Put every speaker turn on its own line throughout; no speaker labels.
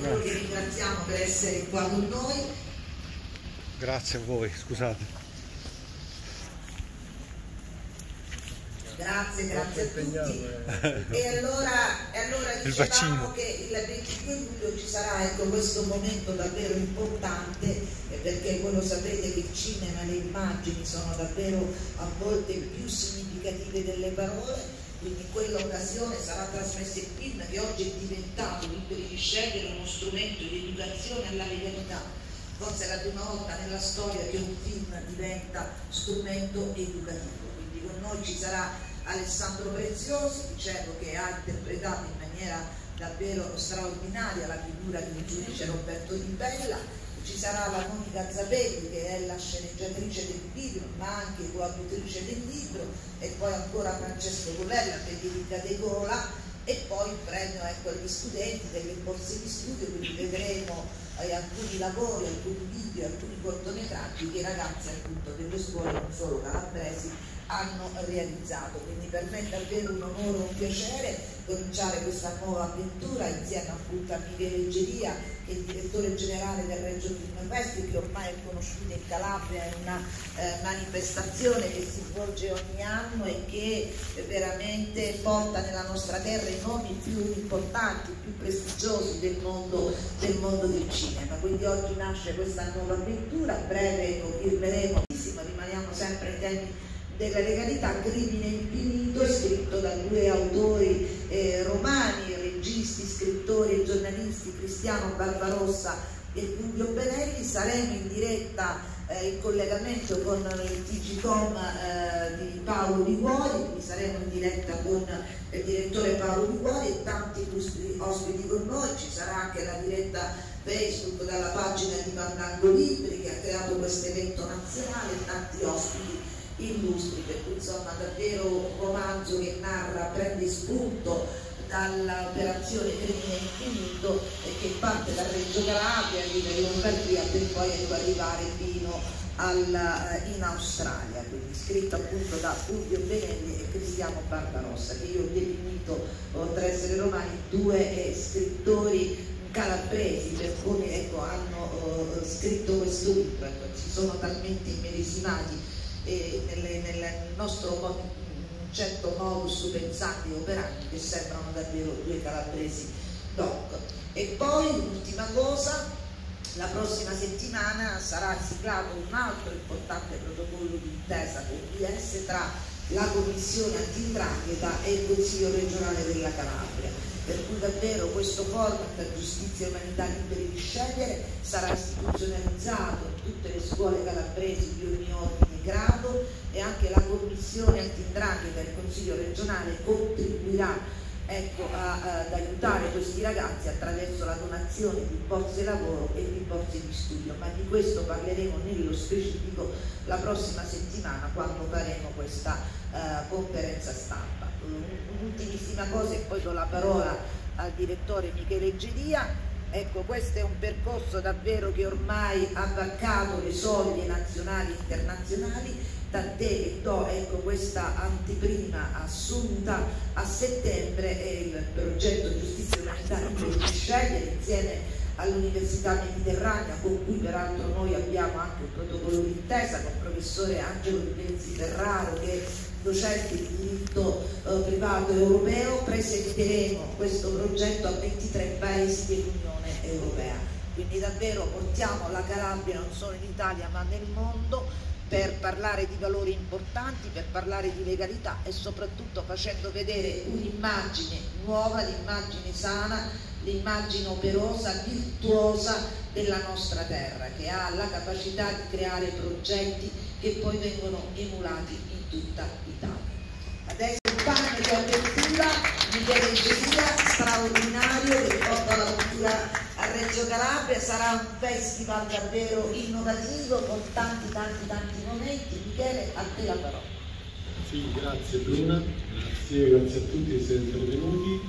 Noi vi ringraziamo per essere qua con noi.
Grazie a voi, scusate.
Grazie, grazie a tutti. E allora, e allora
Il
dicevamo
vaccino.
che il 22 luglio ci sarà ecco, questo momento davvero importante eh, perché voi lo sapete che il cinema e le immagini sono davvero a volte più significative delle parole quindi in quell'occasione sarà trasmesso il film che oggi è diventato, liberi di scegliere, uno strumento di educazione alla legalità. Forse è la prima volta nella storia che un film diventa strumento educativo. Quindi con noi ci sarà Alessandro Preziosi, dicevo che ha interpretato in maniera davvero straordinaria la figura di un giudice Roberto Di Bella, ci sarà la Monica Zapelli che è la sceneggiatrice del video ma anche coautrice del libro e poi ancora Francesco Colella Federica De Gola e poi il premio ecco, agli studenti delle borse di studio quindi vedremo eh, alcuni lavori, alcuni video, alcuni cortometraggi che i ragazzi appunto delle scuole non solo calabresi hanno realizzato. Quindi per me è davvero un onore, un piacere cominciare questa nuova avventura insieme appunto a Michele Eggeria che è il direttore generale del Reggio Film Festival che ormai è conosciuto in Calabria, è una eh, manifestazione che si svolge ogni anno e che veramente porta nella nostra terra i nomi più importanti, più prestigiosi del mondo, del mondo del cinema. Quindi oggi nasce questa nuova avventura, a breve lo firmeremo, rimaniamo sempre ai temi della legalità Crimine Infinito, scritto da due autori eh, romani, registi, scrittori e giornalisti, Cristiano Barbarossa e Fulvio Benelli. Saremo in diretta eh, in collegamento con il TGCOM eh, di Paolo Liguori, quindi saremo in diretta con il direttore Paolo Liguori e tanti ospiti con noi, ci sarà anche la diretta Facebook dalla pagina di Mandango Libri che ha creato questo evento nazionale e tanti ospiti illustri, per cui insomma davvero un romanzo che narra, prende spunto dall'operazione Crimine Infinito e che parte da Reggio Calabria, arriva in Lombardia per poi arrivare fino alla, in Australia, quindi scritto appunto da Fulvio Benelli e Cristiano Barbarossa, che io ho definito, oltre ad essere romani, due eh, scrittori calabresi per come ecco, hanno uh, scritto questo libro, ecco, si sono talmente immedesimati eh, nelle, nel nostro concetto modus pensati operandi che sembrano davvero due calabresi doc. E poi l'ultima cosa, la prossima settimana sarà siglato un altro importante protocollo di intesa con l'IS tra la Commissione Antindrangheta e il Consiglio regionale della Calabria per cui davvero questo forum per giustizia e umanità liberi di scegliere sarà istituzionalizzato in tutte le scuole calabresi di ogni ordine e grado e anche la commissione antindrangheta del Consiglio regionale contribuirà ecco, a, ad aiutare questi ragazzi attraverso la donazione di borse lavoro e di borse di studio, ma di questo parleremo nello specifico la prossima settimana quando faremo questa uh, conferenza stampa. Un'ultimissima cosa e poi do la parola al direttore Michele Gedia. Ecco, questo è un percorso davvero che ormai ha varcato le soglie nazionali e internazionali tant'è che do ecco, questa anteprima assunta a settembre è il progetto Giustizia Umanitaria di scegliere insieme all'Università Mediterranea con cui peraltro noi abbiamo anche un protocollo d'intesa con il professore Angelo Benzi Ferraro che è docente di diritto eh, privato europeo. Presenteremo questo progetto a 23 paesi dell'Unione Europea quindi davvero portiamo la Calabria non solo in Italia ma nel mondo per parlare di valori importanti, per parlare di legalità e soprattutto facendo vedere un'immagine nuova, l'immagine sana, l'immagine operosa, virtuosa della nostra terra, che ha la capacità di creare progetti che poi vengono emulati in tutta Italia. Adesso il panel di apertura Michele Geria, straordinario, che porta la cultura Reggio Calabria, sarà un festival davvero innovativo con tanti tanti tanti momenti. Michele, a te la parola.
Sì, grazie Bruna, grazie, grazie a tutti che siete intervenuti.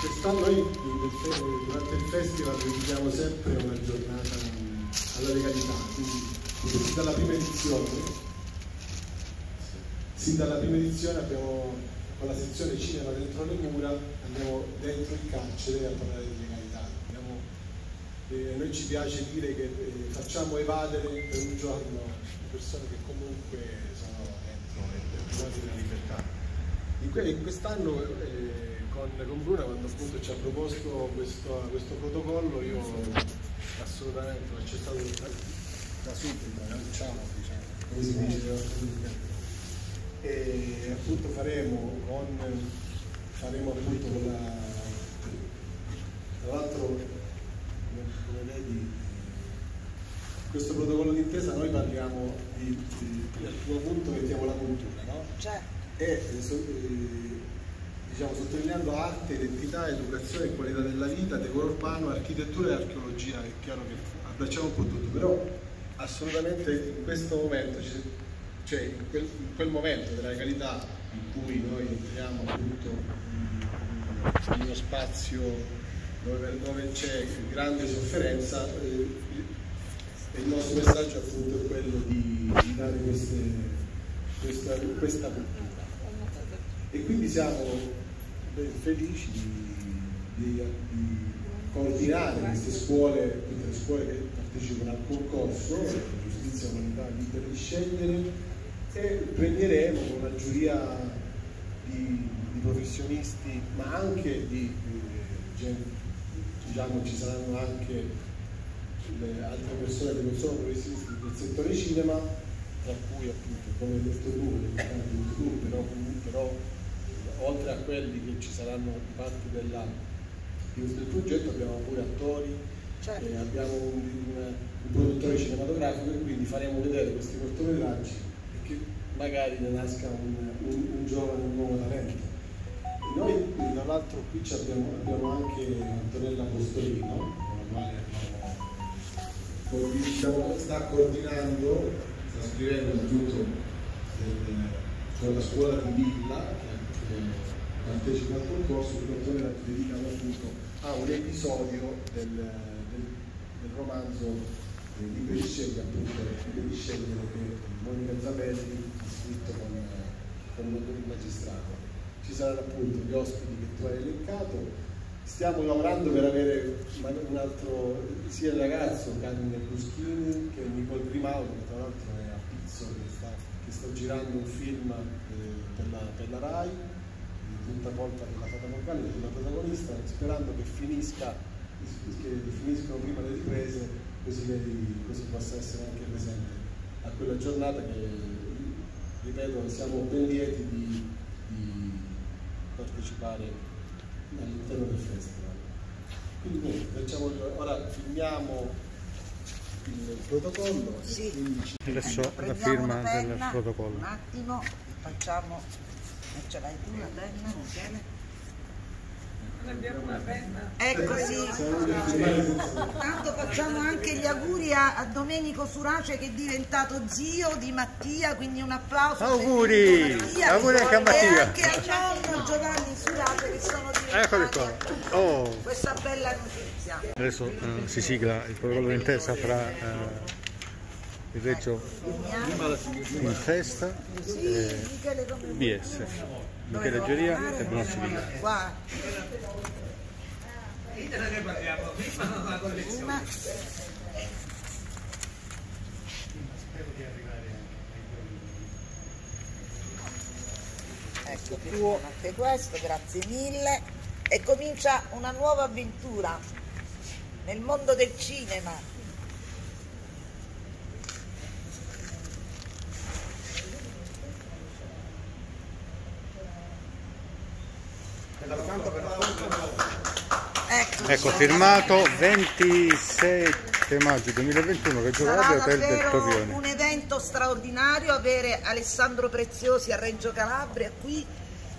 Quest'anno noi durante il festival dedichiamo sempre una giornata alla legalità, quindi dalla prima edizione, sin dalla prima edizione abbiamo con la sezione cinema dentro le mura andiamo dentro il carcere a parlare di legalità. Andiamo, eh, noi ci piace dire che eh, facciamo evadere per un giorno le persone che comunque sono dentro e private della libertà. Quest'anno eh, con, con Bruna quando appunto ci ha proposto questo, questo protocollo io assolutamente l'ho accettato da, da subito, lanciamo diciamo, come si dice e appunto faremo con faremo appunto con la tra l'altro come, vedi questo protocollo d'intesa noi parliamo di, di, al primo punto mettiamo la cultura no?
Cioè,
e eh, eh, diciamo, sottolineando arte, identità, educazione e qualità della vita, decoro urbano, architettura e archeologia, è chiaro che abbracciamo un po' tutto, però assolutamente in questo momento, ci- cioè in quel, in quel momento della legalità in cui noi entriamo appunto in- uno spazio dove, dove c'è grande sofferenza, eh, il nostro messaggio appunto è quello di, di dare queste- questa, questa cultura. E quindi siamo felici di, di- di coordinare queste scuole, le scuole che partecipano al concorso, giustizia, qualità, libera di scegliere, e premieremo con una giuria di, di professionisti, ma anche di eh, gente, diciamo ci saranno anche le altre persone che non sono professionisti del settore cinema, tra cui appunto, come hai detto tu, tu però, però oltre a quelli che ci saranno di parte della, di questo progetto abbiamo pure attori,
Certo.
eh, abbiamo un, un- un produttore cinematografico e quindi faremo vedere questi cortometraggi magari ne nasca un, un- un giovane, un nuovo talento. E noi eh, tra l'altro qui abbiamo, abbiamo anche Antonella Postolino, con la quale sta coordinando, sta scrivendo appunto del- con la scuola di Villa che, che partecipa al concorso, il dottore dedicato appunto a un episodio del, del, del romanzo eh, Liberi Scegli, appunto Liberi Scegliere che Monica Zabelli scritto con, con il magistrato. Ci saranno appunto gli ospiti che tu hai elencato, Stiamo lavorando per avere un altro, sia il ragazzo Carmine Bruschini che Nicole Grimaldo, che tra l'altro è a Pizzo, che sta, che sta girando un film eh, per, la, per la RAI, di tutta volta per la Fata Morgana, la protagonista, sperando che finisca, che finiscano prima le riprese, così, così possa essere anche presente a quella giornata che, ripeto, siamo ben lieti di, di partecipare all'interno del festival. Quindi niente, facciamo, ora filmiamo il protocollo
Sì.
e quindi ci
Adesso la
prendiamo
firma
penna,
del protocollo.
Un attimo, facciamo. e Ce l'hai tu la penna, Michele? Ecco sì.
siamo venuti senza
Tanto facciamo anche gli auguri a, a Domenico Surace che è diventato zio di Mattia, quindi un applauso.
Auguri!
Mattia.
Auguri anche a
E
Mattia.
anche al nonno Giovanni Surace che sono diventati
Eccoli qua. Oh.
questa bella notizia.
Adesso eh, si sigla il protocollo d'intesa fra eh, il Reggio in festa e
come
BS, Michele Geria e Bruno Civile.
Ecco, firmiamo anche questo, grazie mille. E comincia una nuova avventura nel mondo del cinema. Ecco,
Ecco, firmato 27 maggio 2021 Reggio Calabria Hotel del Torrione.
un evento straordinario avere Alessandro Preziosi a Reggio Calabria qui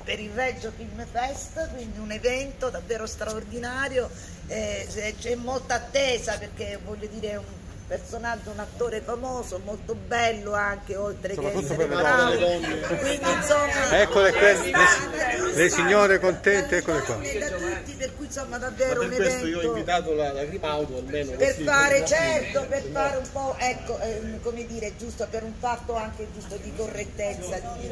per il Reggio Film Fest, quindi un evento davvero straordinario, eh, c'è molta attesa perché voglio dire un, personaggio, un attore famoso, molto bello anche, oltre che essere bravo.
donne.
Quindi insomma,
Eccole qua,
è
le- le signore contente, eccole qua.
Da tutti, per cui insomma
Ma
davvero un
questo io ho
evento
invitato la, la Grimaudo almeno
per
così,
fare
per-
certo per fare un po' ecco ehm, come dire giusto per un fatto anche giusto di correttezza di,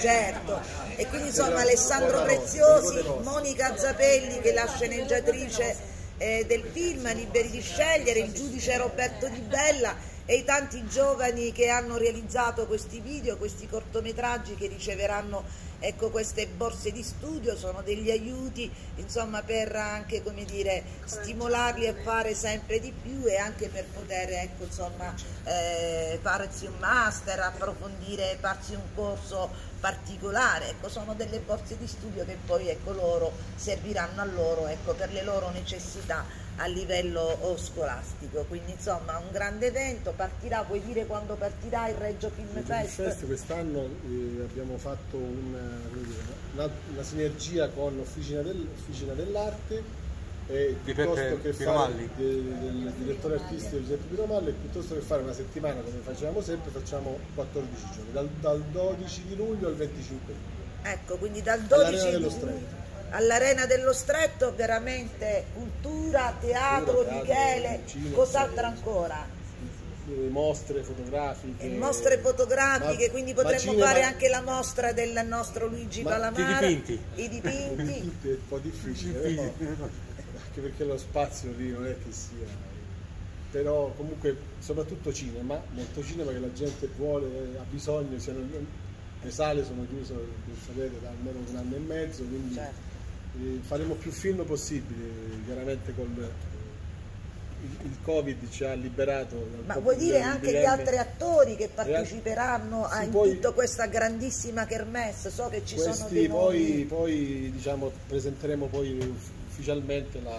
certo e quindi insomma Alessandro Preziosi Monica Zapelli che è la sceneggiatrice eh, del film Liberi di scegliere il giudice Roberto Di Bella e i tanti giovani che hanno realizzato questi video, questi cortometraggi che riceveranno ecco, queste borse di studio, sono degli aiuti insomma, per anche come dire, stimolarli a fare sempre di più e anche per poter ecco, insomma, eh, farsi un master, approfondire, farsi un corso particolare, ecco, sono delle borse di studio che poi ecco, loro serviranno a loro ecco, per le loro necessità a livello oh, scolastico. Quindi insomma un grande evento, partirà, vuoi dire quando partirà il Reggio Film
Il
Fest?
Fest quest'anno eh, abbiamo fatto una, dire, una- una sinergia con Officina, del- dell'arte e
Di
piuttosto che fare de- del direttore artistico Giuseppe Piromalli piuttosto che fare una settimana come facevamo sempre facciamo 14 giorni dal, dal 12 di luglio al 25 luglio
Ecco, quindi dal
All'Arena
12
dello
di-
Stretto.
all'Arena dello Stretto veramente cultura, teatro,
teatro,
Michele, cos'altro ancora?
Eh, mostre fotografiche
E mostre fotografiche,
ma-
quindi potremmo
cinema-
fare anche la mostra del nostro Luigi
Ma-
Palamara,
i dipinti.
i dipinti.
è un po' difficile però, anche perché lo spazio lì non è che sia però comunque soprattutto cinema molto cinema che la gente vuole ha bisogno siano- le sale sono chiuse come sapete da almeno un anno e mezzo quindi
Certo.
Eh, faremo più film possibili chiaramente col il, covid ci ha liberato
Ma
di-
dire
di
anche gli
dilemmi.
altri attori che parteciperanno a-
Sì,
in
poi-
tutta questa grandissima kermesse? So che ci sono
Questi
dei
poi, poi diciamo, presenteremo poi uff- ufficialmente la,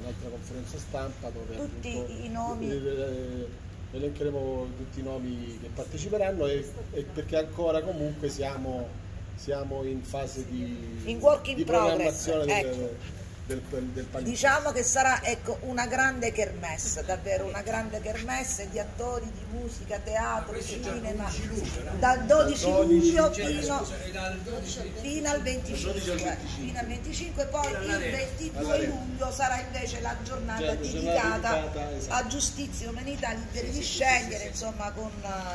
un'altra conferenza stampa dove
Tutti
appunto,
i nomi.
eh, elencheremo tutti i nomi che parteciperanno e, e perché ancora comunque siamo, siamo in fase di,
In work in
di
progress,
programmazione del,
ecco.
Del, del, del palinsesto.
Diciamo che sarà ecco, una grande kermesse, davvero una grande kermesse di attori, di musica, teatro, cinema, dal 12 luglio fino, fino al 25, fino al 25, poi il 22 luglio sarà invece la giornata
Certo, dedicata esatto.
a giustizia e umanità liberi di scegliere, insomma con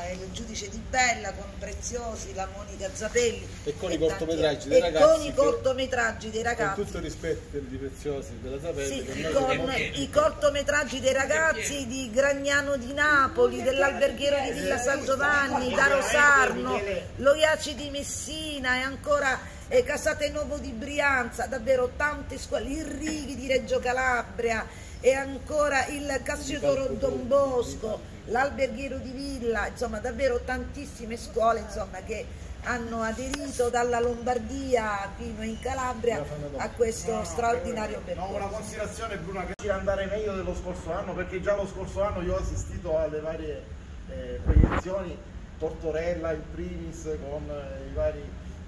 eh, il giudice Di Bella, con Preziosi, la Monica Zappelli
E con i cortometraggi dei
e
ragazzi
con i
che-
cortometraggi dei
con
ragazzi.
tutto rispetto per i preziosi della Sapelli
sì, con i cortometraggi dei ragazzi di Gragnano di Napoli, dell'Alberghiero di Villa San Giovanni, da Rosarno, lo Iaci di Messina e ancora eh, Casate Nuovo di Brianza, davvero tante scuole, il Righi di Reggio Calabria e ancora il Cassiodoro Don Bosco, l'Alberghiero di Villa, insomma davvero tantissime scuole insomma, che hanno aderito dalla Lombardia fino in Calabria a questo straordinario
No, una
percorso.
considerazione Bruna che ci andare meglio dello scorso anno perché già lo scorso anno io ho assistito alle varie eh, proiezioni Tortorella in primis con eh, i vari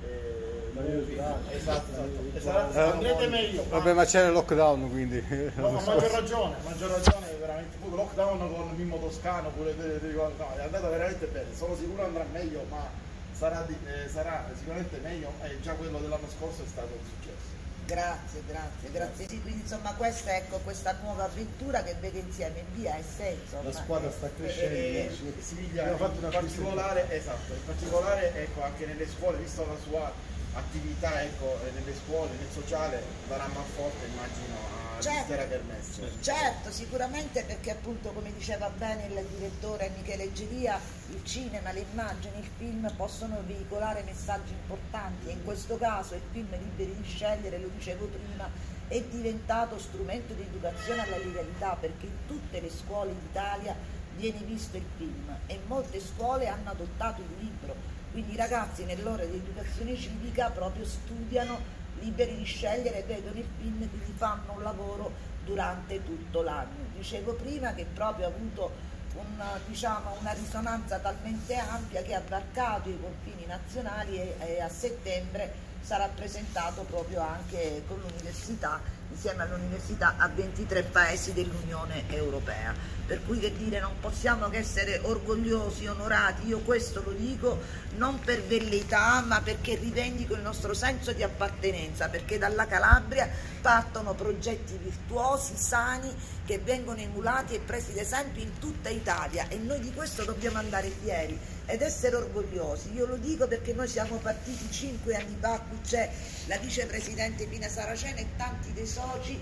eh, movie. esatto, esatto. E sarà- andrete meglio ma-
Vabbè, ma c'era il lockdown, quindi...
No, ma maggior ragione, maggior ragione, veramente pure lockdown con Mimmo Toscano, pure no, è andata veramente bene, sono sicuro andrà meglio, ma sarà, di- eh, sarà sicuramente meglio e già quello dell'anno scorso è stato un successo.
Grazie, grazie, grazie. Sì, quindi insomma questa ecco questa nuova avventura che vede insieme BS, insomma.
la squadra sta
E,
crescendo
e-
ci-
e Siviglia
abbiamo fatto
in
una
particolare, esatto, in particolare ecco, anche nelle scuole, visto la sua attività ecco, eh, nelle scuole, nel sociale, darà man forte immagino a
Certo.
kermesse.
Certo, sicuramente perché appunto come diceva bene il direttore Michele Geria, il cinema, le immagini, il film possono veicolare messaggi importanti e in questo caso il film Liberi di scegliere, lo dicevo prima, è diventato strumento di educazione alla legalità perché in tutte le scuole d'Italia viene visto il film e molte scuole hanno adottato il libro, quindi i ragazzi nell'ora di educazione civica proprio studiano liberi di scegliere, vedono il film e quindi fanno un lavoro durante tutto l'anno. Dicevo prima che proprio ha avuto un, diciamo, una risonanza talmente ampia che ha varcato i confini nazionali e, e a settembre sarà presentato proprio anche con l'università insieme all'università a 23 paesi dell'Unione Europea. Per cui che dire, non possiamo che essere orgogliosi, onorati, io questo lo dico non per velleità ma perché rivendico il nostro senso di appartenenza, perché dalla Calabria partono progetti virtuosi, sani, che vengono emulati e presi d'esempio in tutta Italia e noi di questo dobbiamo andare fieri ed essere orgogliosi. Io lo dico perché noi siamo partiti cinque anni fa, qui c'è la vicepresidente Pina Saracena e tanti dei soci,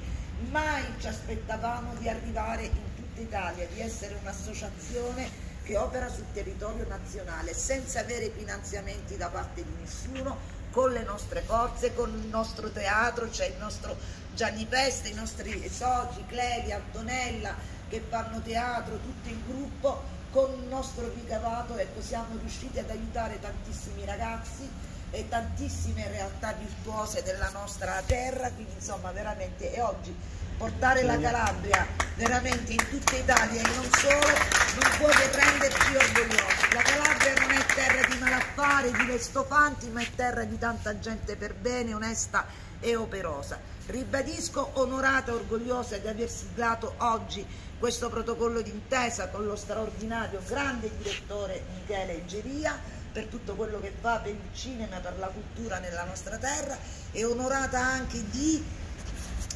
mai ci aspettavamo di arrivare in tutta Italia, di essere un'associazione che opera sul territorio nazionale senza avere finanziamenti da parte di nessuno, con le nostre forze, con il nostro teatro, c'è il nostro Gianni Peste, i nostri soci, Clelia, Antonella, che fanno teatro, tutto il gruppo, con il nostro ricavato ecco, siamo riusciti ad aiutare tantissimi ragazzi e tantissime realtà virtuose della nostra terra, quindi insomma veramente e oggi portare la Calabria veramente in tutta Italia e non solo non può che renderci orgogliosi. La Calabria non è terra di malaffare, di restofanti, ma è terra di tanta gente per bene, onesta e operosa. Ribadisco onorata e orgogliosa di aver siglato oggi questo protocollo d'intesa con lo straordinario grande direttore Michele Geria per tutto quello che fa per il cinema, per la cultura nella nostra terra e onorata anche di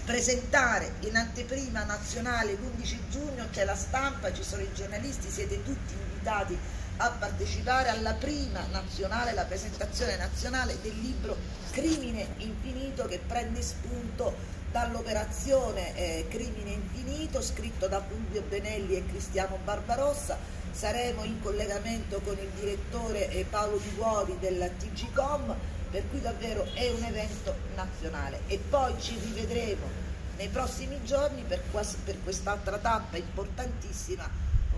presentare in anteprima nazionale l'11 giugno, c'è la stampa, ci sono i giornalisti, siete tutti invitati a partecipare alla prima nazionale, la presentazione nazionale del libro Crimine Infinito che prende spunto dall'operazione eh, Crimine Infinito scritto da Fulvio Benelli e Cristiano Barbarossa. Saremo in collegamento con il direttore eh, Paolo Di del TGCOM per cui davvero è un evento nazionale e poi ci rivedremo nei prossimi giorni per, per quest'altra tappa importantissima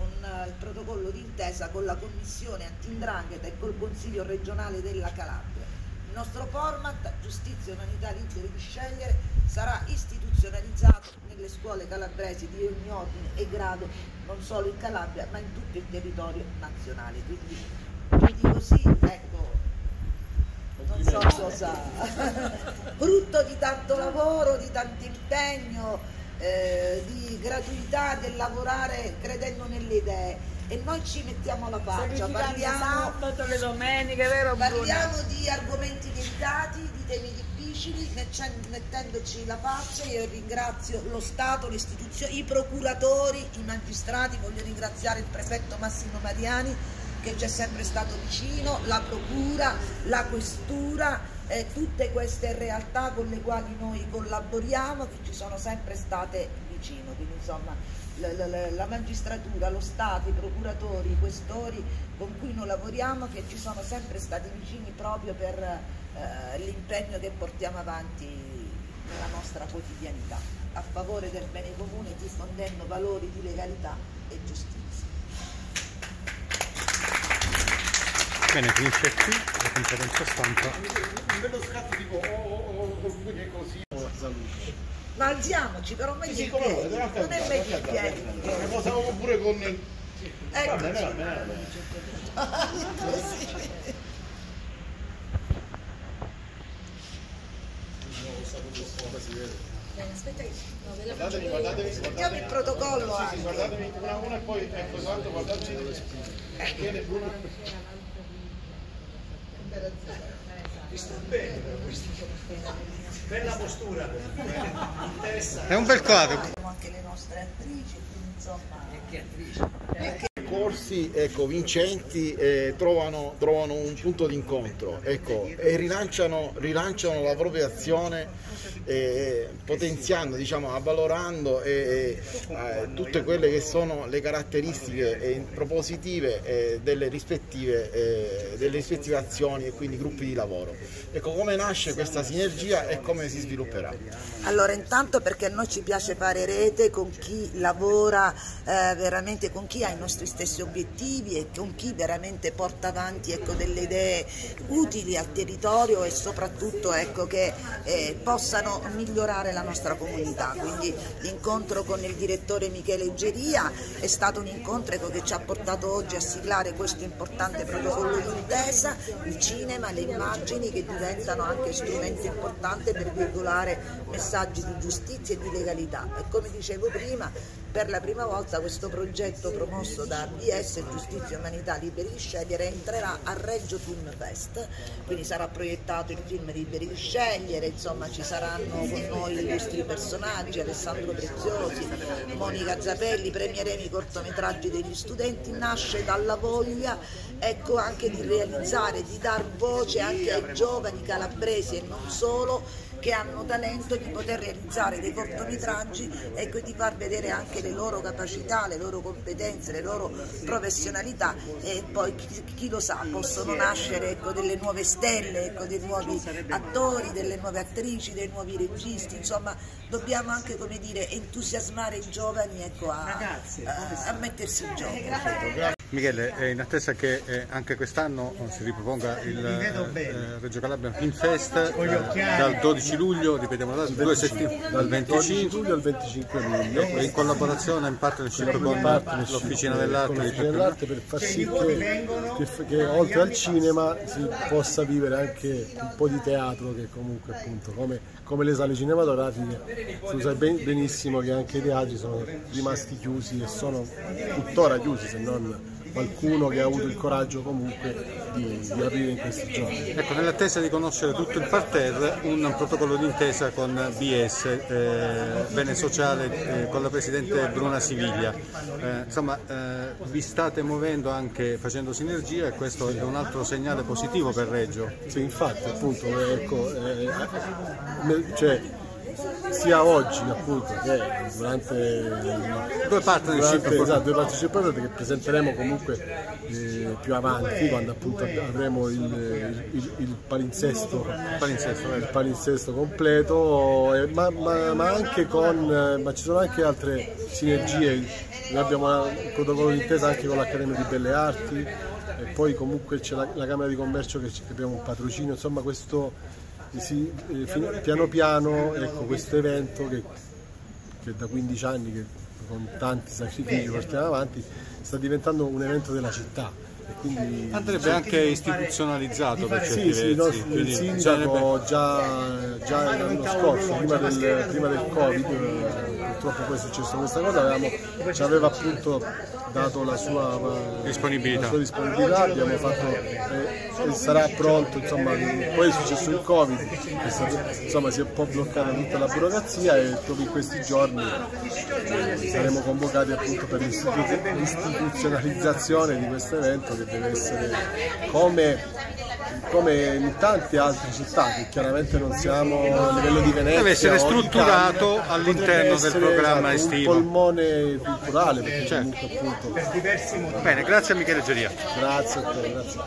un uh, protocollo d'intesa con la commissione antindrangheta e col consiglio regionale della Calabria. Il nostro format, giustizia e umanità liberi di scegliere, sarà istituzionalizzato nelle scuole calabresi di ogni ordine e grado, non solo in Calabria ma in tutto il territorio nazionale. Quindi più di così, ecco, non so cosa, frutto di tanto lavoro, di tanto impegno, eh, di gratuità del lavorare credendo nelle idee. E noi ci mettiamo la faccia, parliamo,
sabato, le domeniche, vero
parliamo di argomenti delicati, di temi difficili, mettendoci la faccia, io ringrazio lo Stato, le istituzioni, i procuratori, i magistrati, voglio ringraziare il prefetto Massimo Mariani che ci è sempre stato vicino, la procura, la questura, eh, tutte queste realtà con le quali noi collaboriamo, che ci sono sempre state vicino, quindi insomma la, la, la magistratura, lo Stato, i procuratori, i questori con cui noi lavoriamo che ci sono sempre stati vicini proprio per eh, l'impegno che portiamo avanti nella nostra quotidianità a favore del bene comune diffondendo valori di legalità e giustizia.
Bene, finisce qui la conferenza stampa.
Un bello scatto tipo oh, oh, oh, che così.
Ma alziamoci, però meglio
Sì, sì,
in piedi, non è meglio in piedi.
Ne possiamo pure con il... Va
Ecco,
bene,
così.
Guardatevi, guardatevi,
Mettiamo il
guardatevi.
protocollo
Sì, sì, guardatevi una a una e poi ecco esatto, guardatevi.
Sta bene però questo. Bella postura.
È un bel quadro.
Anche le nostre attrici, insomma...
corsi ecco, vincenti eh, trovano, trovano un punto d'incontro ecco, e rilanciano, rilanciano la propria azione eh, potenziando, diciamo, avvalorando eh, eh, tutte quelle che sono le caratteristiche eh, propositive eh, delle, rispettive, eh, delle rispettive azioni e quindi gruppi di lavoro. Ecco come nasce questa sinergia e come si svilupperà.
Allora, intanto perché a noi ci piace fare rete con chi lavora veramente, con chi ha i nostri stessi obiettivi e con chi veramente porta avanti ecco, delle idee utili al territorio e soprattutto ecco, che eh, possano migliorare la nostra comunità. Quindi l'incontro con il direttore Michele Geria è stato un incontro che ci ha portato oggi a siglare questo importante protocollo d'intesa, il cinema, le immagini che diventano anche strumento importante per veicolare messaggi di giustizia e di legalità. E come dicevo prima, per la prima volta questo progetto promosso da ABS Giustizia e Umanità Liberi di Scegliere entrerà a Reggio Film Fest, quindi sarà proiettato il film Liberi di Scegliere, insomma ci saranno con noi illustri personaggi, Alessandro Preziosi, Monica Zapelli, premieremo i cortometraggi degli studenti, nasce dalla voglia ecco, anche di realizzare, di dar voce anche ai giovani calabresi e non solo che hanno talento di poter realizzare dei cortometraggi ecco, e di far vedere anche le loro capacità, le loro competenze, le loro professionalità e poi chi, chi lo sa possono nascere ecco, delle nuove stelle, ecco, dei nuovi attori, delle nuove attrici, dei nuovi registi, insomma dobbiamo anche come dire, entusiasmare i giovani ecco, a, a, a mettersi in gioco.
Michele, è in attesa che eh, anche quest'anno si riproponga il eh, Reggio Calabria Film Fest eh, dal 12 luglio, ripetiamo dal, due settimane, dal 25
luglio al 25 luglio.
In collaborazione in partnership con l'Officina dell'Arte
per far sì che, che, che, oltre al cinema si possa vivere anche un po' di teatro che comunque appunto come, come le sale cinematografiche. Tu sai ben, benissimo che anche i teatri sono rimasti chiusi e sono tuttora chiusi se non qualcuno che ha avuto il coraggio comunque di, di aprire in questi giorni.
Ecco, nell'attesa di conoscere tutto il parterre, un protocollo d'intesa con BS, eh, Bene Sociale, eh, con la Presidente Bruna Siviglia. Eh, insomma, eh, vi state muovendo anche facendo sinergia e questo è un altro segnale positivo per Reggio.
Sì, infatti, appunto, ecco, eh, cioè, sia oggi appunto che durante
due partnership
durante, esatto, due che presenteremo comunque eh, più avanti quando appunto avremo il, il, il palinsesto,
palinsesto,
il palinsesto completo eh, ma, ma, ma, anche con ma ci sono anche altre sinergie. Noi abbiamo un protocollo d'intesa anche con l'Accademia di Belle Arti e poi comunque c'è la, la Camera di Commercio che abbiamo un patrocinio. Insomma questo si, eh, piano piano ecco, questo evento che, che, da 15 anni che con tanti sacrifici portiamo avanti sta diventando un evento della città. Quindi,
andrebbe anche istituzionalizzato per certi
sì. Sì, il sindaco già, già l'anno scorso, prima del, prima del Covid, purtroppo poi è successo questa cosa, avevamo, ci aveva appunto dato la sua
disponibilità,
la sua disponibilità abbiamo fatto, eh, sarà pronto, insomma, poi è successo il Covid, insomma si è un po' bloccata tutta la burocrazia e proprio in questi giorni eh, saremo convocati appunto per l'istituzionalizzazione di questo evento che deve essere come, come, in tante altre città che chiaramente non siamo a livello di Venezia
deve essere strutturato all'interno del programma
esatto,
estivo.
un polmone culturale perché
certo.
comunque appunto
bene grazie a Michele Geria
grazie a te grazie